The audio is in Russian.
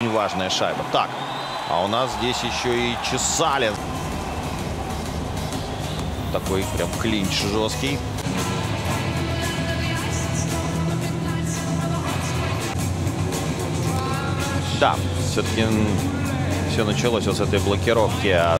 Неважная шайба. Так, а у нас здесь еще и Чесалин. Такой прям клинч жесткий. Да, все-таки все началось вот с этой блокировки а